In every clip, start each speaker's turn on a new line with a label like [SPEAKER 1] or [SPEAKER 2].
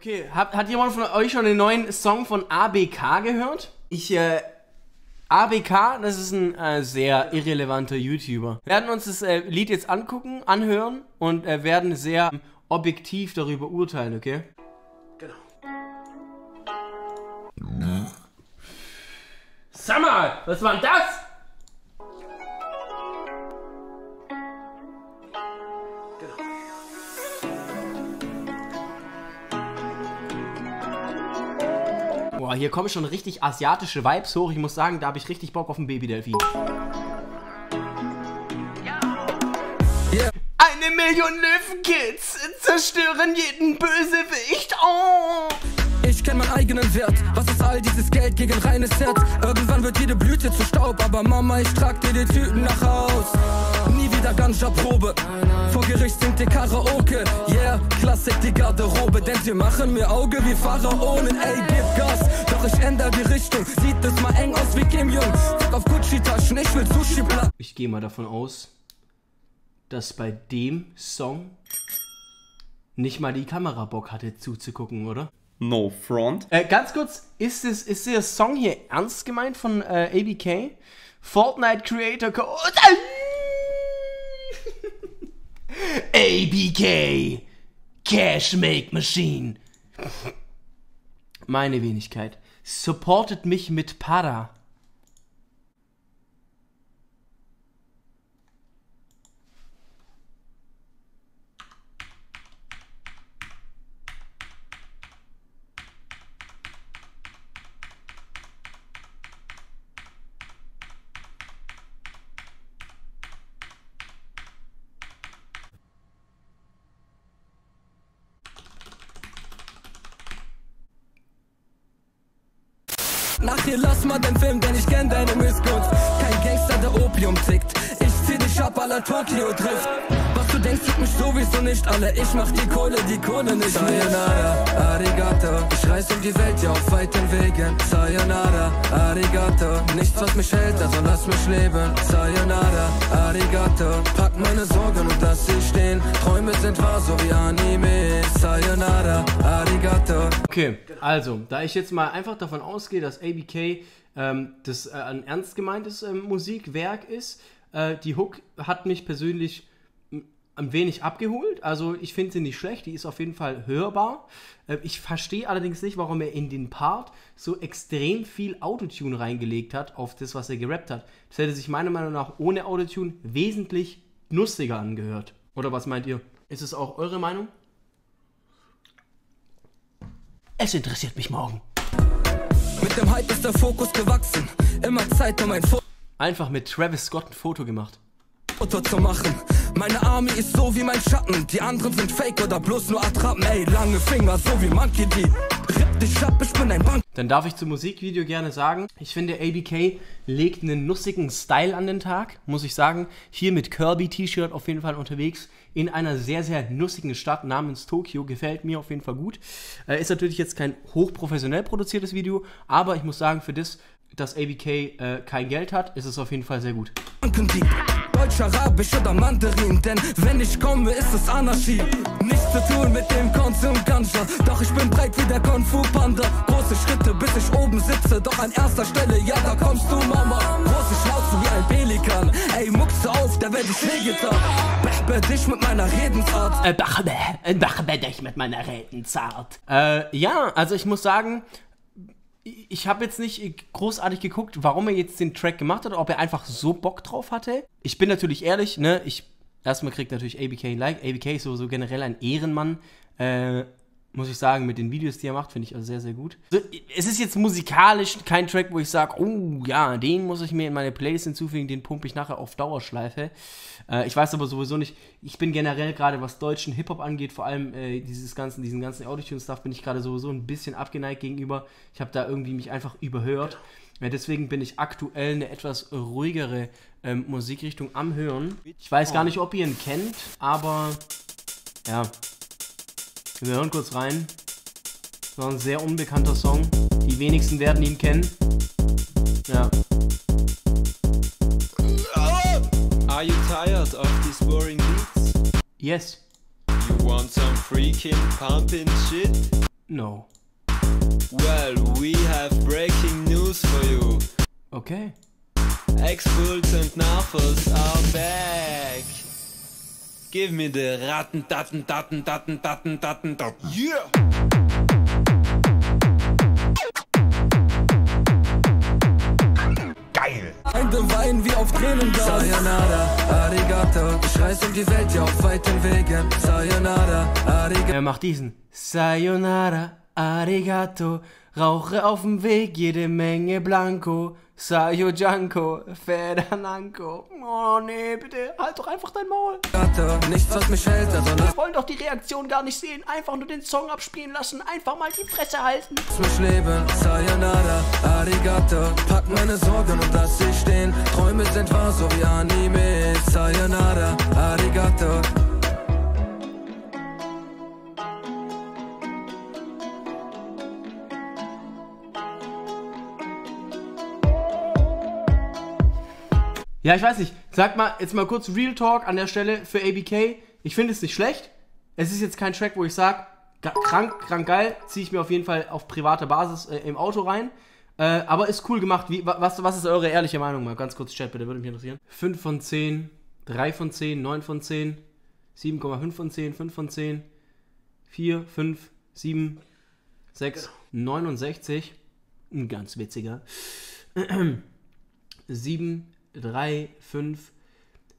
[SPEAKER 1] Okay, hat, hat jemand von euch schon den neuen Song von ABK gehört? Ich, äh, ABK, das ist ein äh, sehr irrelevanter YouTuber. Wir werden uns das äh, Lied jetzt angucken, anhören und äh, werden sehr objektiv darüber urteilen, okay? Genau. Sag mal, was war denn das? Boah, hier kommen schon richtig asiatische Vibes hoch. Ich muss sagen, da habe ich richtig Bock auf ein Babydelfin. Eine Million Löwenkids zerstören jeden Bösewicht. Oh!
[SPEAKER 2] Ich kenn meinen eigenen Wert. Was ist all dieses Geld gegen reines Herz? Irgendwann wird jede Blüte zu Staub, aber Mama, ich trag dir die Tüten nach Haus. Nie wieder Ganja-Probe. Vor Gericht singt die Karaoke. Klassik die Garderobe, denn sie machen mir Auge wie Pharaonen. Ey, gib Gas, doch ich ändere die Richtung. Sieht es mal eng aus wie Kim Jong. Fuck auf Gucci-Taschen, ich will Sushi platt.
[SPEAKER 1] Ich gehe mal davon aus, dass bei dem Song nicht mal die Kamera Bock hatte zuzugucken, oder?
[SPEAKER 3] No Front.
[SPEAKER 1] Äh, ganz kurz, ist, es, ist der Song hier ernst gemeint von äh, ABK? Fortnite Creator Code. ABK Cash Make Machine. Meine Wenigkeit. Supportet mich mit Para.
[SPEAKER 2] Nachher lass mal den Film, denn ich kenn deine Missgunst. Kein Gangster, der Opium tickt. Ich zieh dich ab, aller Tokio trifft. Was du denkst, juckt mich sowieso nicht alle. Ich mach die Kohle, die Kohle nicht Sayonara, arigato. Ich reis um die Welt, ja auf weiten Wegen. Sayonara, arigato. Nichts, was mich hält, also lass mich leben. Sayonara, arigato. Pack meine Sorgen und lass sie stehen. Träume sind wahr, so wie Anime. Sayonara, arigato.
[SPEAKER 1] Okay, also, da ich jetzt mal einfach davon ausgehe, dass ABK ähm, das äh, ein ernst gemeintes ähm, Musikwerk ist, äh, die Hook hat mich persönlich ein wenig abgeholt. Also, ich finde sie nicht schlecht, die ist auf jeden Fall hörbar. Äh, ich verstehe allerdings nicht, warum er in den Part so extrem viel Autotune reingelegt hat auf das, was er gerappt hat. Das hätte sich meiner Meinung nach ohne Autotune wesentlich lustiger angehört. Oder was meint ihr? Ist es auch eure Meinung? Es interessiert mich morgen.
[SPEAKER 2] Mit dem Hype ist der Fokus gewachsen. Immer Zeit, um ein
[SPEAKER 1] Einfach mit Travis Scott ein Foto gemacht.
[SPEAKER 2] Foto zu machen. Meine Army ist so wie mein Schatten. Die anderen sind fake oder bloß nur Attrappen. Ey, lange Finger, so wie Monkey D. Ripp dich ab, ich bin ein Bank.
[SPEAKER 1] Dann darf ich zum Musikvideo gerne sagen, ich finde ABK legt einen nussigen Style an den Tag, muss ich sagen. Hier mit Kirby-T-Shirt auf jeden Fall unterwegs in einer sehr, sehr nussigen Stadt namens Tokio. Gefällt mir auf jeden Fall gut. Äh, ist natürlich jetzt kein hochprofessionell produziertes Video, aber ich muss sagen, für das, dass ABK äh, kein Geld hat, ist es auf jeden Fall sehr gut.
[SPEAKER 2] Deutsch, Arabisch oder Mandarin, denn wenn ich komme, ist es Anarchie. Nichts zu tun mit dem Konsum Ganja, doch ich bin breit wie der Kung Fu Panda. Große Schritte, bis ich oben sitze, doch an erster Stelle, ja, da kommst du, Mama. Große Schnauze wie ein Pelikan, ey, muckst auf, da werd ich wehgetan. Bechbe dich mit meiner Redensart.
[SPEAKER 1] Äh, bachbe, äh, bachbe dich mit meiner Rätenzart. Äh, ja, also ich muss sagen, ich habe jetzt nicht großartig geguckt, warum er jetzt den Track gemacht hat, ob er einfach so Bock drauf hatte. Ich bin natürlich ehrlich, ne, ich, erstmal kriegt natürlich ABK ein Like. ABK ist sowieso generell ein Ehrenmann, äh, muss ich sagen, mit den Videos, die er macht, finde ich also sehr, sehr gut. Es ist jetzt musikalisch kein Track, wo ich sage, oh ja, den muss ich mir in meine Playlist hinzufügen, den pumpe ich nachher auf Dauerschleife. Äh, ich weiß aber sowieso nicht, ich bin generell gerade, was deutschen Hip-Hop angeht, vor allem äh, dieses ganzen, diesen ganzen Autotune-Stuff, bin ich gerade sowieso ein bisschen abgeneigt gegenüber. Ich habe da irgendwie mich einfach überhört. Ja, deswegen bin ich aktuell eine etwas ruhigere ähm, Musikrichtung am Hören. Ich weiß gar nicht, ob ihr ihn kennt, aber ja, wir hören kurz rein. Das war ein sehr unbekannter Song. Die wenigsten werden ihn kennen. Ja.
[SPEAKER 4] Are you tired of these boring beats?
[SPEAKER 1] Yes.
[SPEAKER 4] You want some freaking pumping shit?
[SPEAKER 1] No.
[SPEAKER 4] Well, we have breaking news for you.
[SPEAKER 1] Okay.
[SPEAKER 4] X-Bulls and Narfos are back. Give me the Ratten, Datten, Datten, Datten, Datten, Datten, Datten. Yeah!
[SPEAKER 2] Ein Wein wie auf Tränen Sayonara, Arigato Ich reise um die Welt, ja auf weiten Wegen Sayonara, Arigato
[SPEAKER 1] Er macht diesen. Sayonara, arigato. Rauche auf dem Weg jede Menge Blanco. Sayo Janko, Ferdinanko. Oh nee, bitte, halt doch einfach dein Maul.
[SPEAKER 2] Nichts was mich hält, also
[SPEAKER 1] Wir wollen doch die Reaktion gar nicht sehen. Einfach nur den Song abspielen lassen. Einfach mal die Fresse halten.
[SPEAKER 2] mich leben Sayonara, Arigato Pack meine Sorgen und lass sie stehen Träume sind wahr, so wie Anime Sayonara, Arigato
[SPEAKER 1] Ja, ich weiß nicht. Sag mal, jetzt mal kurz Real Talk an der Stelle für ABK. Ich finde es nicht schlecht. Es ist jetzt kein Track, wo ich sage, krank, krank geil, ziehe ich mir auf jeden Fall auf privater Basis äh, im Auto rein. Äh, aber ist cool gemacht. Wie, wa- was, was ist eure ehrliche Meinung mal? Ganz kurz Chat bitte, würde mich interessieren. 5 von 10, 3 von 10, 9 von 10, 7,5 von 10, 5 von 10, 4, 5, 7, 6, 69. Ein ganz witziger. 7, 3, 5.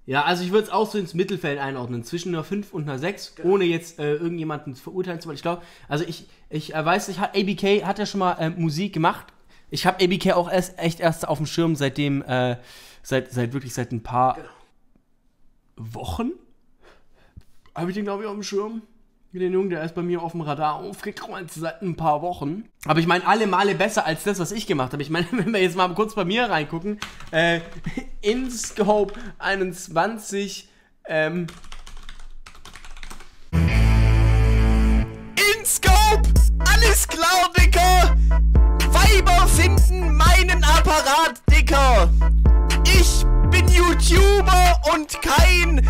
[SPEAKER 1] Ja, also ich würde es auch so ins Mittelfeld einordnen, zwischen einer 5 und einer 6, ohne jetzt äh, irgendjemanden verurteilen zu wollen. Ich glaube, also ich, ich äh, weiß nicht, hat, ABK hat ja schon mal äh, Musik gemacht. Ich habe ABK auch erst, echt erst auf dem Schirm, seitdem, äh, seit, seit wirklich seit ein paar Wochen habe ich den, glaube ich, auf dem Schirm. Den Jungen, der ist bei mir auf dem Radar aufgekreuzt seit ein paar Wochen. Aber ich meine, alle Male besser als das, was ich gemacht habe. Ich meine, wenn wir jetzt mal kurz bei mir reingucken, äh, InScope 21, ähm.
[SPEAKER 3] InScope! Alles klar, Dicker! Weiber finden meinen Apparat, Dicker! Ich bin YouTuber und kein!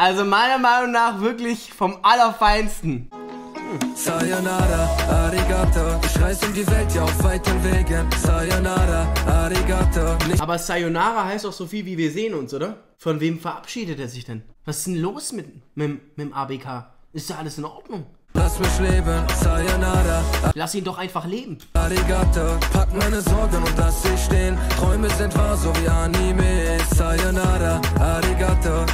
[SPEAKER 1] Also meiner Meinung nach wirklich vom Allerfeinsten.
[SPEAKER 2] Sayonara, Arigato Ich reise um die Welt, ja auf weiten Wegen Sayonara, Arigato Nicht
[SPEAKER 1] Aber Sayonara heißt auch so viel wie wir sehen uns, oder? Von wem verabschiedet er sich denn? Was ist denn los mit, mit, mit dem ABK? Ist ja alles in Ordnung?
[SPEAKER 2] lass mich leben Sayonara,
[SPEAKER 1] Lass ihn doch einfach leben.
[SPEAKER 2] Arigato Pack meine Sorgen und lass sie stehen Träume sind wahr, so wie Anime Sayonara, Arigato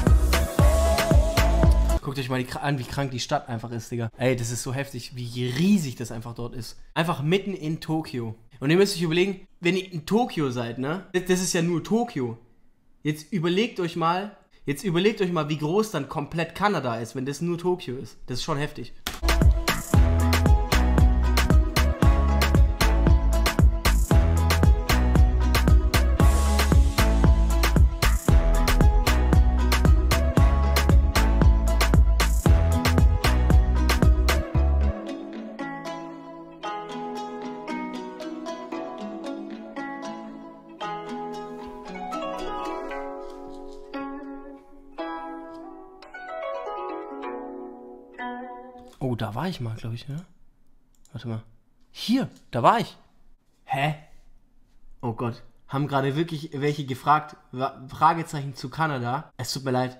[SPEAKER 1] Guckt euch mal die, an, wie krank die Stadt einfach ist, Digga. Ey, das ist so heftig, wie riesig das einfach dort ist. Einfach mitten in Tokio. Und ihr müsst euch überlegen, wenn ihr in Tokio seid, ne? Das ist ja nur Tokio. Jetzt überlegt euch mal, jetzt überlegt euch mal, wie groß dann komplett Kanada ist, wenn das nur Tokio ist. Das ist schon heftig. Oh, da war ich mal, glaube ich, ne? Warte mal. Hier, da war ich. Hä? Oh Gott. Haben gerade wirklich welche gefragt, Fragezeichen zu Kanada. Es tut mir leid.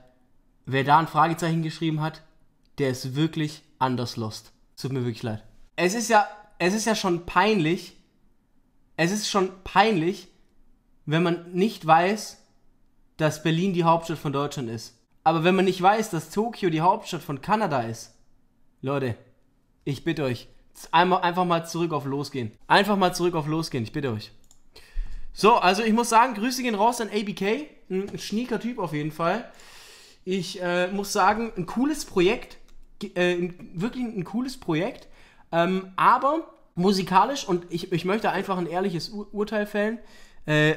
[SPEAKER 1] Wer da ein Fragezeichen geschrieben hat, der ist wirklich anders lost. Es tut mir wirklich leid. Es ist ja, es ist ja schon peinlich. Es ist schon peinlich, wenn man nicht weiß, dass Berlin die Hauptstadt von Deutschland ist. Aber wenn man nicht weiß, dass Tokio die Hauptstadt von Kanada ist, Leute, ich bitte euch, einfach mal zurück auf Losgehen. Einfach mal zurück auf Losgehen, ich bitte euch. So, also ich muss sagen, Grüße gehen raus an ABK. Ein schnieker Typ auf jeden Fall. Ich äh, muss sagen, ein cooles Projekt. Äh, wirklich ein cooles Projekt. Ähm, aber musikalisch, und ich, ich möchte einfach ein ehrliches Ur Urteil fällen. Äh,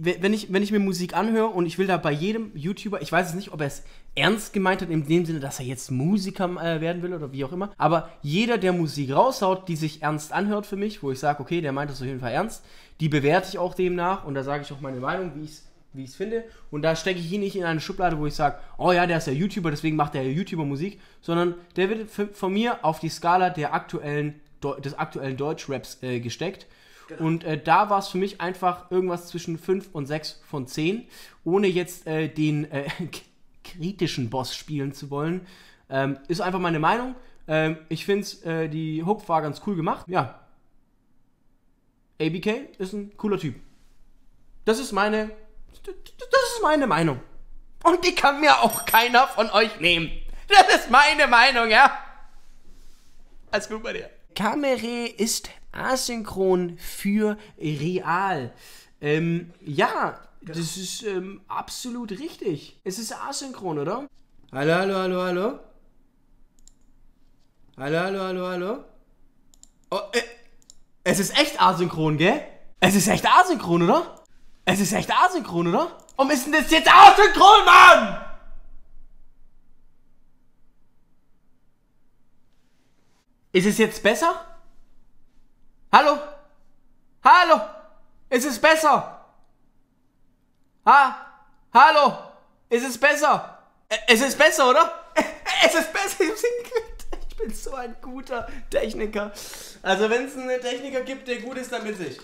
[SPEAKER 1] wenn ich, wenn ich mir Musik anhöre und ich will da bei jedem YouTuber, ich weiß es nicht, ob er es ernst gemeint hat, in dem Sinne, dass er jetzt Musiker äh, werden will oder wie auch immer, aber jeder, der Musik raushaut, die sich ernst anhört für mich, wo ich sage, okay, der meint das auf jeden Fall ernst, die bewerte ich auch demnach und da sage ich auch meine Meinung, wie ich es wie finde. Und da stecke ich ihn nicht in eine Schublade, wo ich sage, oh ja, der ist ja YouTuber, deswegen macht er ja YouTuber-Musik, sondern der wird von mir auf die Skala der aktuellen, des aktuellen Deutschraps äh, gesteckt. Genau. Und äh, da war es für mich einfach irgendwas zwischen 5 und 6 von 10, ohne jetzt äh, den äh, kritischen Boss spielen zu wollen. Ähm, ist einfach meine Meinung. Ähm, ich finde äh, die Hook war ganz cool gemacht. Ja. ABK ist ein cooler Typ. Das ist meine. Das ist meine Meinung. Und die kann mir auch keiner von euch nehmen. Das ist meine Meinung, ja? Alles gut bei dir. Kamere ist asynchron für real. Ähm, ja, das ist ähm, absolut richtig. Es ist asynchron, oder? Hallo, hallo, hallo, hallo? Hallo, hallo, hallo, hallo? Oh, äh, es ist echt asynchron, gell? Es ist echt asynchron, oder? Es ist echt asynchron, oder? Warum ist denn das jetzt asynchron, Mann? Ist es jetzt besser? Hallo? Hallo? Ist es besser? Ha? Hallo? Ist es besser? Es ist besser, oder? Es ist besser. Ich bin so ein guter Techniker. Also wenn es einen Techniker gibt, der gut ist, dann bin ich.